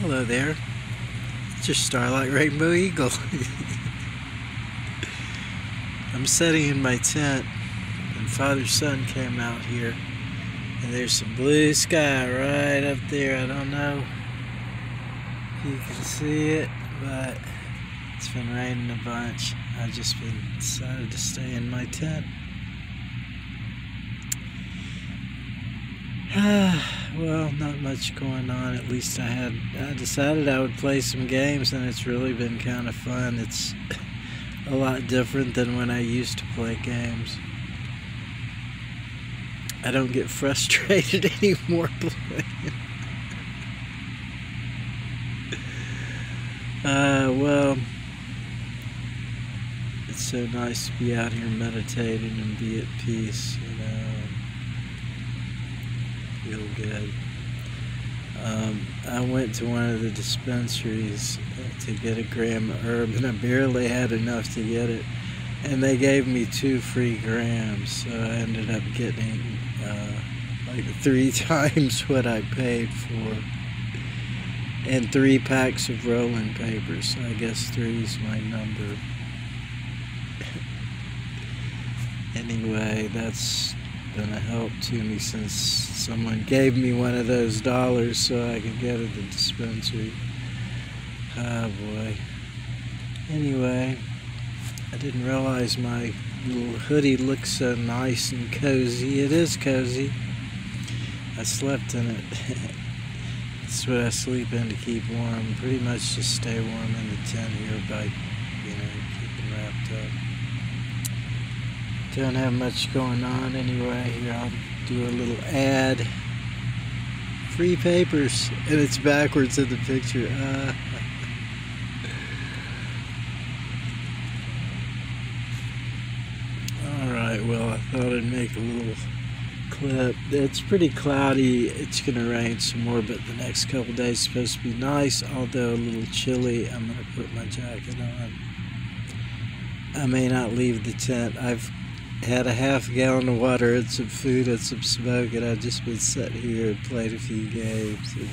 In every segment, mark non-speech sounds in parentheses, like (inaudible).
Hello there. It's your Starlight Rainbow Eagle. (laughs) I'm sitting in my tent and Father Sun came out here and there's some blue sky right up there. I don't know if you can see it, but it's been raining a bunch. I've just been decided to stay in my tent. (sighs) (sighs) well, not much going on. At least I had. I decided I would play some games, and it's really been kind of fun. It's a lot different than when I used to play games. I don't get (laughs) frustrated (laughs) anymore playing. (laughs) uh, well, it's so nice to be out here meditating and be at peace, you know feel good. Um, I went to one of the dispensaries to get a gram of herb, and I barely had enough to get it. And they gave me two free grams, so I ended up getting uh, like (laughs) three times what I paid for. And three packs of rolling papers, so I guess three is my number. (laughs) anyway, that's been a help to me since someone gave me one of those dollars so I could get at the dispensary. Oh boy. Anyway, I didn't realize my little hoodie looks so nice and cozy. It is cozy. I slept in it. (laughs) That's what I sleep in to keep warm. Pretty much just stay warm in the tent here by, you know, keeping wrapped up. Don't have much going on anyway. Here, I'll do a little ad. Free papers, and it's backwards in the picture. Uh, (laughs) Alright, well, I thought I'd make a little clip. It's pretty cloudy. It's going to rain some more, but the next couple days supposed to be nice, although a little chilly. I'm going to put my jacket on. I may not leave the tent. I've had a half gallon of water and some food and some smoke, and I've just been sitting here and played a few games. And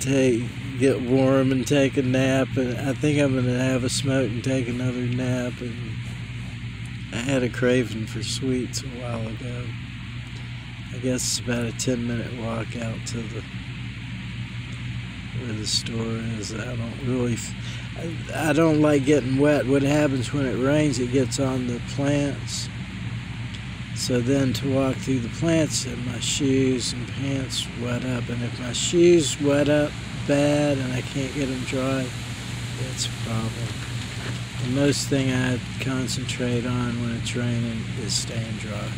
take get warm and take a nap, and I think I'm gonna have a smoke and take another nap. And I had a craving for sweets a while ago. I guess it's about a 10 minute walk out to the where the store is. I don't really. I don't like getting wet. What happens when it rains, it gets on the plants. So then to walk through the plants, and my shoes and pants wet up. And if my shoes wet up bad and I can't get them dry, it's a problem. The most thing I concentrate on when it's raining is staying dry.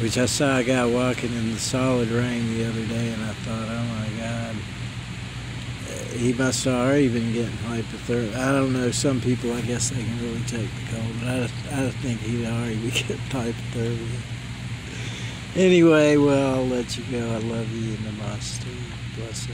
Which I saw a guy walking in the solid rain the other day, and I thought, oh my God uh, he must have already been getting hypothermia. I don't know. Some people, I guess, they can really take the cold, but I, I think he'd already be (laughs) getting hypothermia. Anyway, well, I'll let you go. I love you. Namaste. Blessed.